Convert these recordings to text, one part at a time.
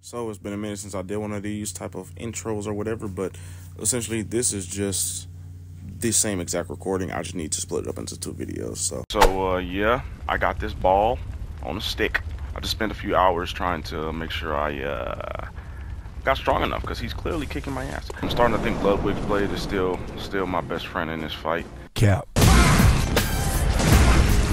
So it's been a minute since I did one of these type of intros or whatever, but essentially this is just the same exact recording. I just need to split it up into two videos. So So uh, yeah, I got this ball on a stick. I just spent a few hours trying to make sure I uh, got strong enough because he's clearly kicking my ass. I'm starting to think Ludwig's blade is still still my best friend in this fight. Cap.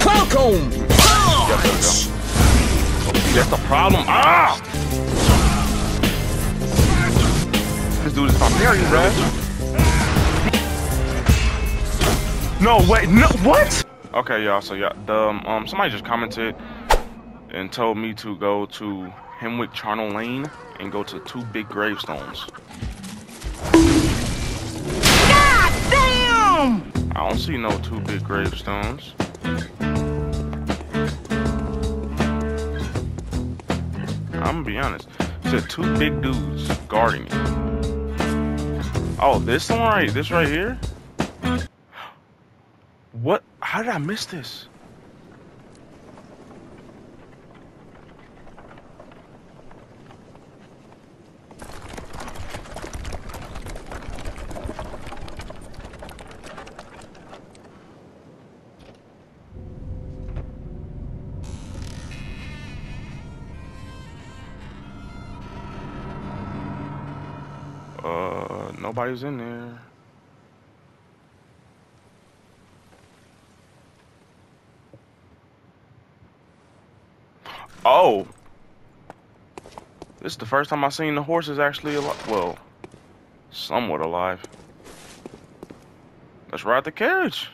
Falcon! Yep, that's the problem. Ah! This dude is barbarian, bro. No, wait, no, what? Okay, y'all, so yeah, the, um, um, somebody just commented and told me to go to Hemwick Charnel Lane and go to two big gravestones. God damn! I don't see no two big gravestones. I'm gonna be honest. Said two big dudes guarding it. Oh, this one right, this right here? What? How did I miss this? Nobody's in there. Oh. This is the first time I've seen the horses actually alive. Well, somewhat alive. Let's ride the carriage.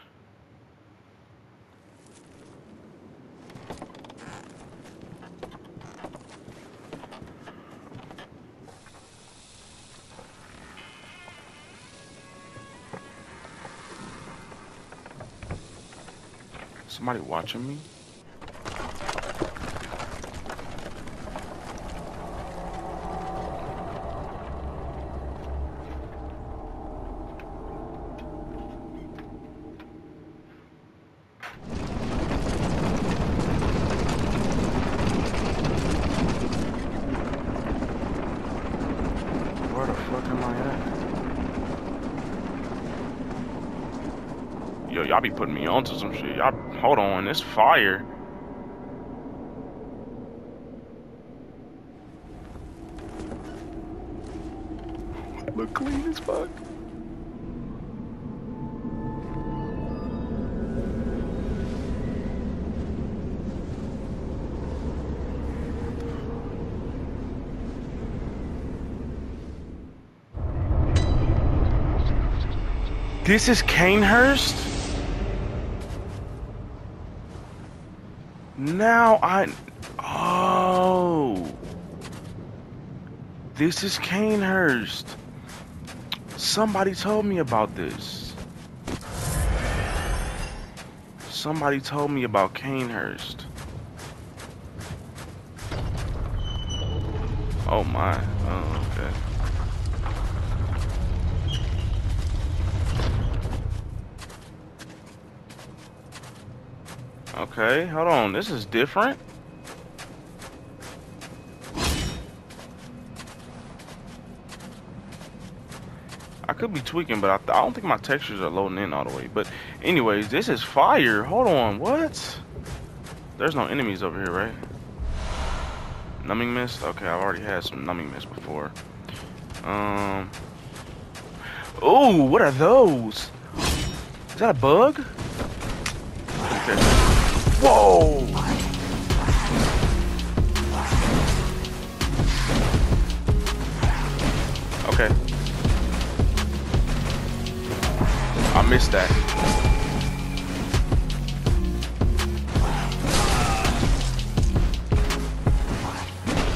Somebody watching me? Y'all be putting me onto some shit. Hold on, this fire. Look clean as fuck. This is Cainhurst? Now I. Oh. This is Cainhurst. Somebody told me about this. Somebody told me about Cainhurst. Oh my. Oh, okay. Okay, hold on. This is different. I could be tweaking, but I, I don't think my textures are loading in all the way. But anyways, this is fire. Hold on, what? There's no enemies over here, right? Numbing mist? Okay, I've already had some numbing mist before. Um. Oh, what are those? Is that a bug? Okay. Whoa! Okay. I missed that.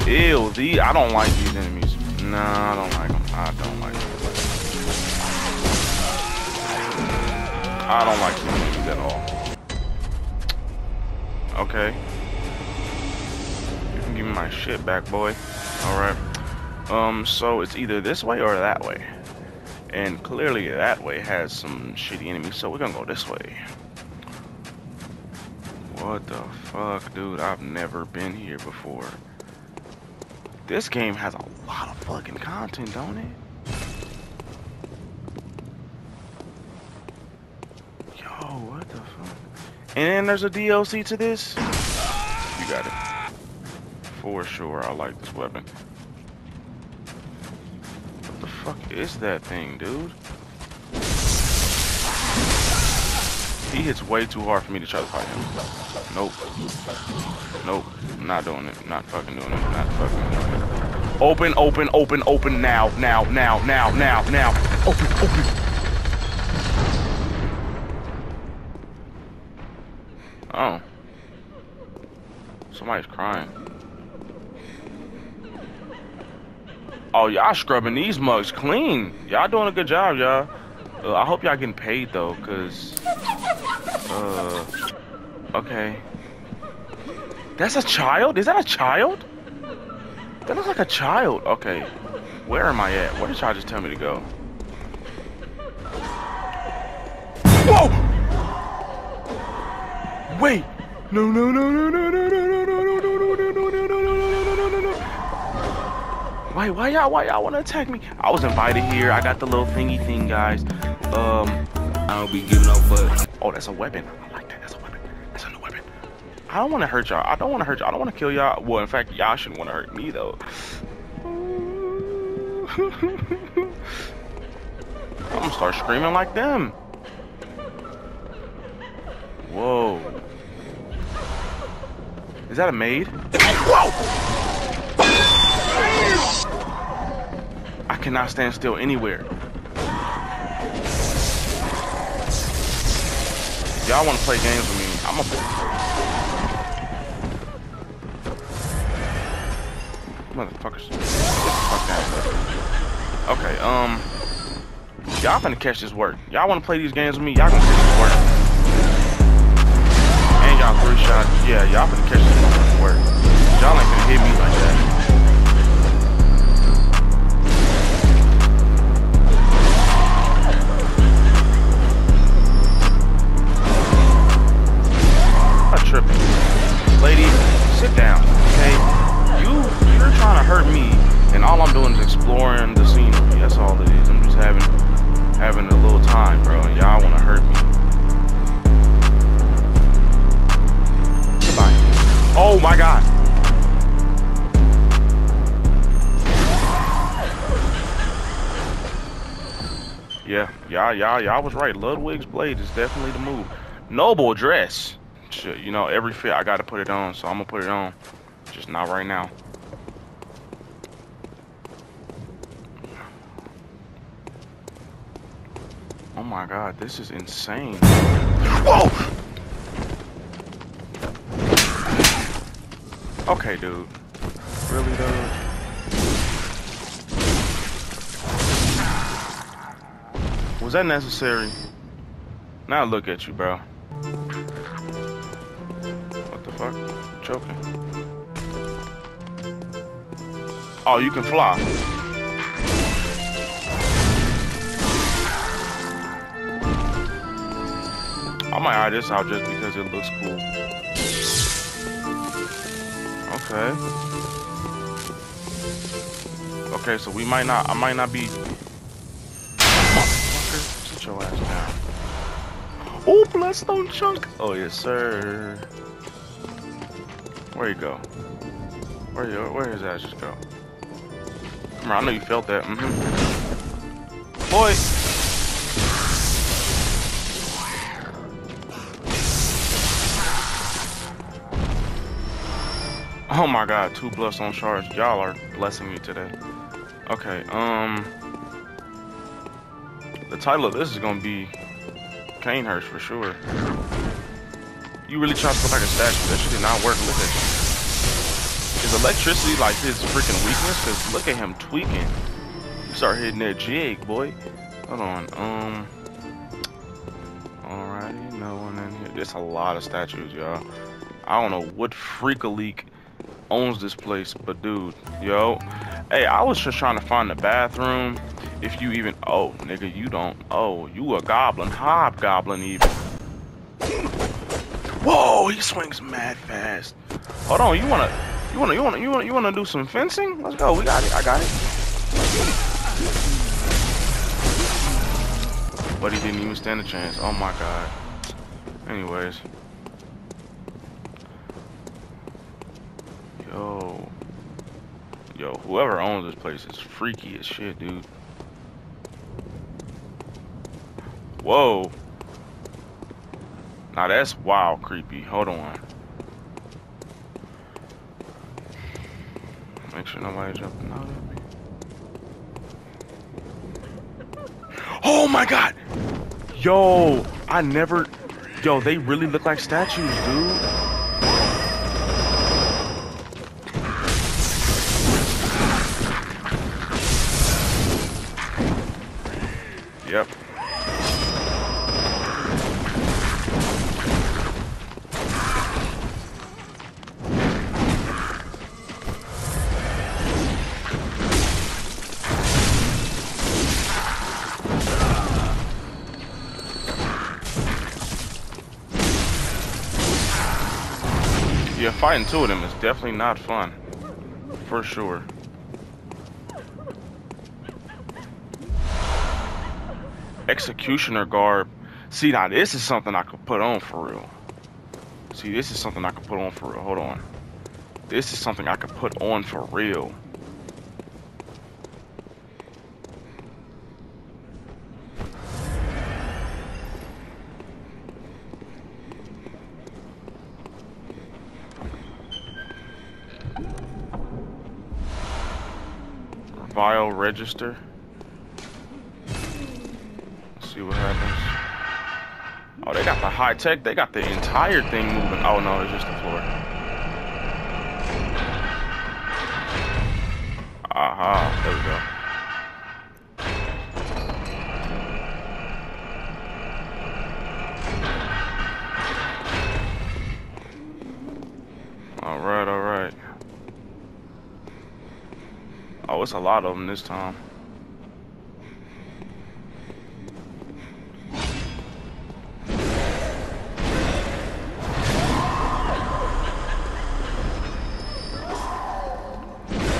Ew, the I don't like these enemies. Nah, I don't like them. I don't like them. I don't like these enemies at all. Okay. You can give me my shit back, boy. Alright. Um, so it's either this way or that way. And clearly that way has some shitty enemies, so we're gonna go this way. What the fuck, dude? I've never been here before. This game has a lot of fucking content, don't it? Yo, what the fuck? And then there's a DLC to this? You got it. For sure, I like this weapon. What the fuck is that thing, dude? He hits way too hard for me to try to fight him. Nope. Nope. Not doing it. Not fucking doing it. Not fucking doing it. Open, open, open, open now, now, now, now, now, now. Open, open. Oh. Somebody's crying. Oh, y'all scrubbing these mugs clean. Y'all doing a good job, y'all. Uh, I hope y'all getting paid though, cause uh, okay. That's a child? Is that a child? That looks like a child. Okay. Where am I at? Where did y'all just tell me to go? Wait! No, no, no, no, no, no, no, no, no, no, no, no, no, no, no, no, no, no, no, no. Why, why y'all, why y'all wanna attack me? I was invited here. I got the little thingy thing, guys. Um, I don't be giving up fuck. Oh, that's a weapon. I like that. That's a weapon. That's a new weapon. I don't want to hurt y'all. I don't want to hurt y'all. I don't want to kill y'all. Well, in fact, y'all shouldn't want to hurt me though. I'm gonna start screaming like them. Whoa. Is that a maid? Whoa! I cannot stand still anywhere. Y'all want to play games with me? I'm a. Motherfuckers. Fuck. Okay, um. Y'all finna catch this work. Y'all want to play these games with me? Y'all gonna catch this work. And y'all three shots. Yeah, y'all finna catch this fucking work. Y'all ain't finna hit me like that. not tripping. Lady, sit down, okay? You, you're trying to hurt me, and all I'm doing is exploring the scenery. That's all it is. I'm just having, having a little time, bro, and y'all want to hurt me. Oh my God. Yeah, y'all, y'all, y'all was right. Ludwig's blade is definitely the move. Noble dress you know, every fit I gotta put it on, so I'm gonna put it on. Just not right now. Oh my god, this is insane. Whoa! Okay, dude. Really, dude? Was that necessary? Now look at you, bro. What the fuck? I'm choking. Oh, you can fly. I might eye this out just because it looks cool. Okay. Okay, so we might not, I might not be... Motherfucker, sit your ass down. Oh, Bloodstone Chunk! Oh, yes, sir. Where you go? Where you, where his ass just go? Come on, I know you felt that. Mm -hmm. Boy! Oh my god, two Bloodstone shards. Y'all are blessing me today. Okay, um... The title of this is gonna be Cainhurst for sure. You really try to put like a statue. That shit did not work. Look at you. Is electricity like his freaking weakness? Cause look at him tweaking. You start hitting that jig, boy. Hold on. Um. Alrighty, no one in here. There's a lot of statues, y'all. I don't know what freak a leak owns this place, but dude, yo. Hey, I was just trying to find the bathroom. If you even, oh, nigga, you don't. Oh, you a goblin, hobgoblin even. Whoa, he swings mad fast. Hold on, you wanna, You wanna, you wanna, you wanna, you wanna do some fencing? Let's go. We got it. I got it. But he didn't even stand a chance. Oh my god. Anyways. Yo. Yo, whoever owns this place is freaky as shit, dude. Whoa. Now that's wild creepy. Hold on. Make sure nobody's jumping out at me. Oh my god! Yo, I never. Yo, they really look like statues, dude. Fighting two of them is definitely not fun. For sure. Executioner garb. See, now this is something I could put on for real. See, this is something I could put on for real. Hold on. This is something I could put on for real. Vile register. Let's see what happens. Oh, they got the high tech. They got the entire thing moving. Oh no, it's just the floor. Oh, it's a lot of them this time.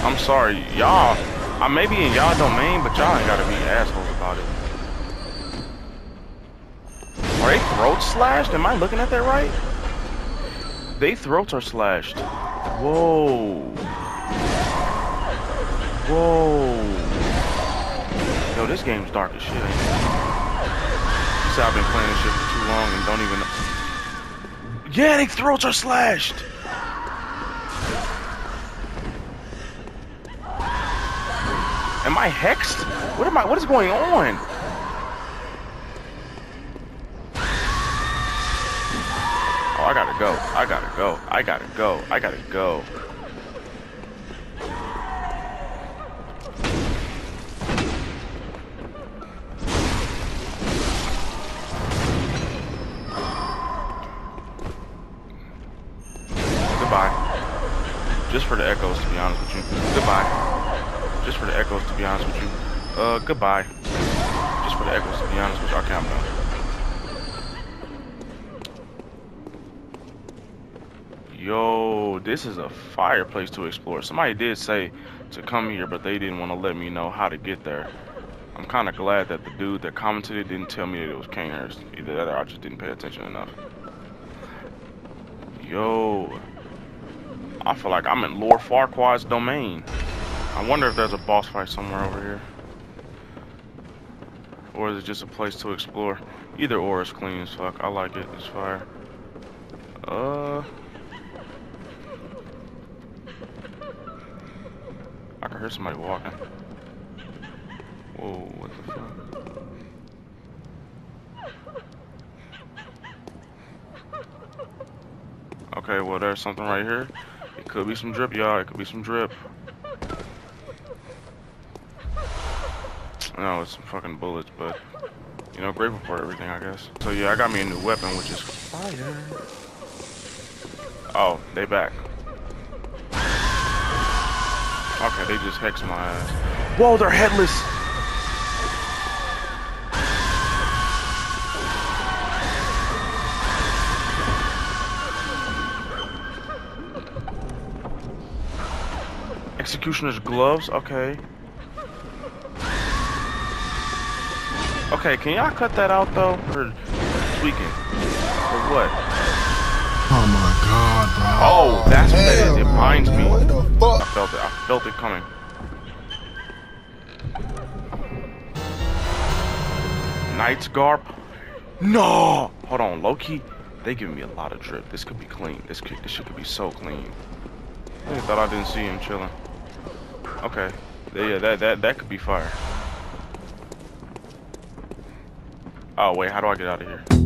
I'm sorry, y'all. I may be in y'all domain, but y'all ain't gotta be assholes about it. Are they throats slashed? Am I looking at that right? They throats are slashed. Whoa. Whoa. Yo, this game's dark as shit? You I've been playing this shit for too long and don't even know. Yeah, their throats are slashed! Am I hexed? What am I, what is going on? Oh, I gotta go. I gotta go. I gotta go. I gotta go. Goodbye. Just for the echoes, to be honest with. Okay, I'm. Yo, this is a fireplace to explore. Somebody did say to come here, but they didn't want to let me know how to get there. I'm kind of glad that the dude that commented it didn't tell me that it was Cainhurst. Either that or I just didn't pay attention enough. Yo, I feel like I'm in Lord Farquaad's domain. I wonder if there's a boss fight somewhere over here. Or is it just a place to explore? Either or is clean as fuck. I like it. It's fire. Uh... I can hear somebody walking. Whoa, what the fuck? Okay, well there's something right here. It could be some drip, y'all. It could be some drip. No, it's some fucking bullets, but you know, grateful for everything, I guess. So yeah, I got me a new weapon, which is fire. Oh, they back. Okay, they just hexed my ass. Whoa, they're headless. Executioner's gloves, okay. Okay, can y'all cut that out though? For tweaking. For what? Oh my god, bro. Oh, that's what that is. It Hell, binds me. What the I felt it. I felt it coming. Knight's Garb. No! Hold on, Loki. They giving me a lot of drip. This could be clean. This could this shit could be so clean. I thought I didn't see him chilling. Okay. Yeah, that that that could be fire. Oh wait, how do I get out of here?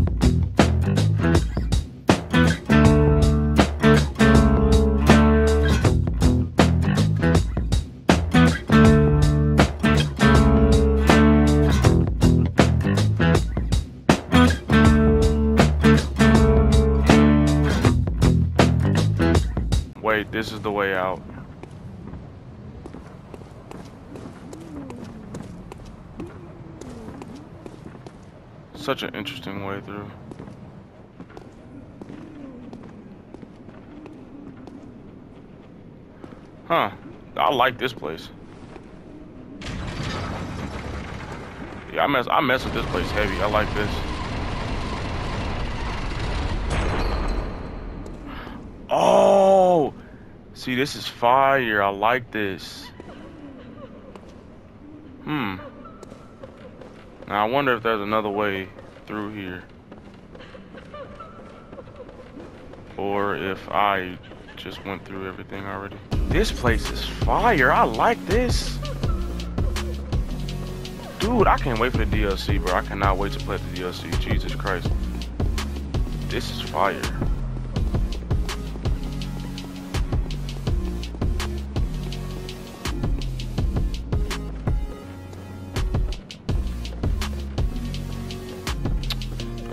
Way through. Huh. I like this place. Yeah, I mess I mess with this place heavy. I like this. Oh! See, this is fire. I like this. Hmm. Now, I wonder if there's another way through here. Or if I just went through everything already. This place is fire. I like this. Dude, I can't wait for the DLC, bro. I cannot wait to play the DLC. Jesus Christ. This is fire.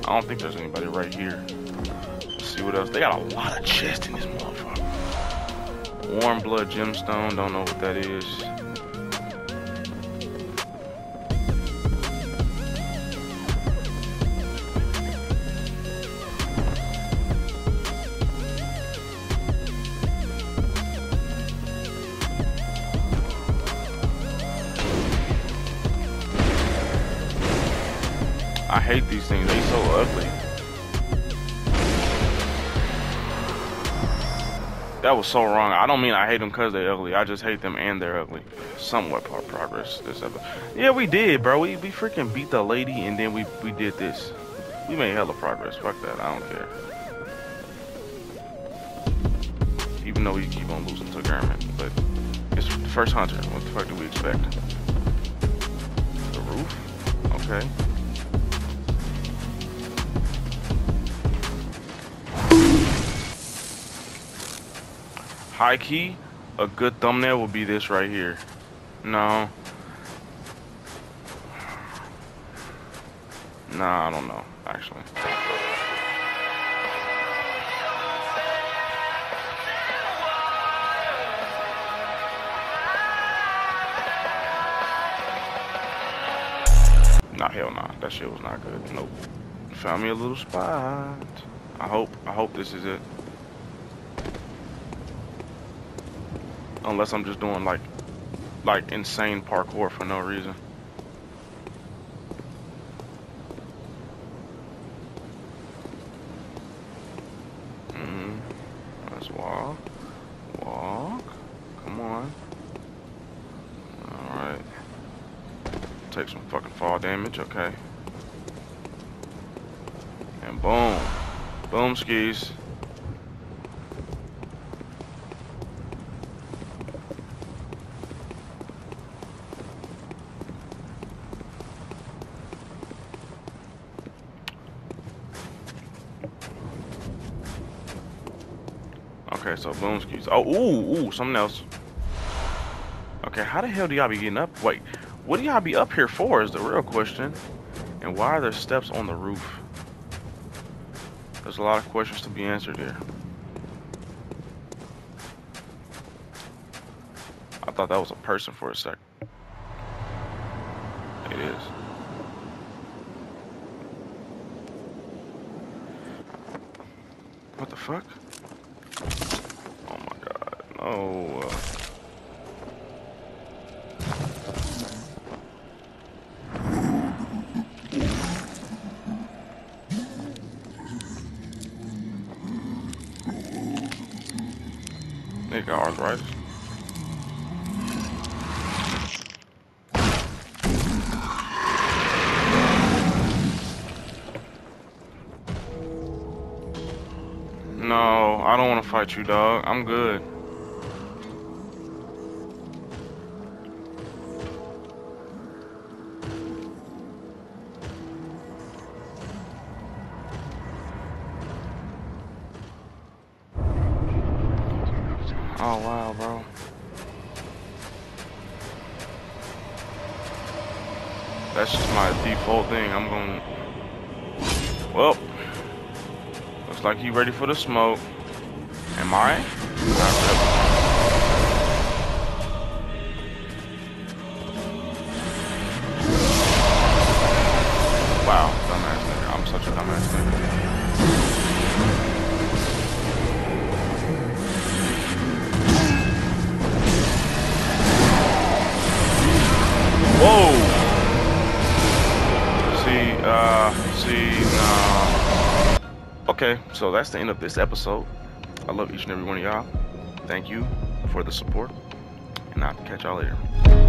I don't think there's anybody right here. Let's see what else. They got a lot of chests in this motherfucker. Warm blood gemstone. Don't know what that is. That was so wrong. I don't mean I hate them because they're ugly. I just hate them and they're ugly. Somewhat part progress this episode. Yeah, we did, bro. We we freaking beat the lady and then we we did this. We made hella progress. Fuck that. I don't care. Even though we keep on losing to Gehrman, but it's the first hunter. What the fuck do we expect? The roof? Okay. High key, a good thumbnail would be this right here. No. Nah, I don't know, actually. Nah, hell nah. That shit was not good. Nope. Found me a little spot. I hope, I hope this is it. Unless I'm just doing like, like insane parkour for no reason. Mm, let's walk, walk. Come on. All right. Take some fucking fall damage, okay. And boom, boom skis. Okay, so boom skis. Oh, ooh, ooh, something else. Okay, how the hell do y'all be getting up? Wait, what do y'all be up here for is the real question. And why are there steps on the roof? There's a lot of questions to be answered here. I thought that was a person for a sec. It is. What the fuck? Oh. There right? No, I don't want to fight you, dog. I'm good. Thing. I'm going. Well, looks like you ready for the smoke. Am I? Really. Wow, dumbass nigga. I'm such a dumbass nigga. Okay, so that's the end of this episode. I love each and every one of y'all. Thank you for the support, and I'll catch y'all later.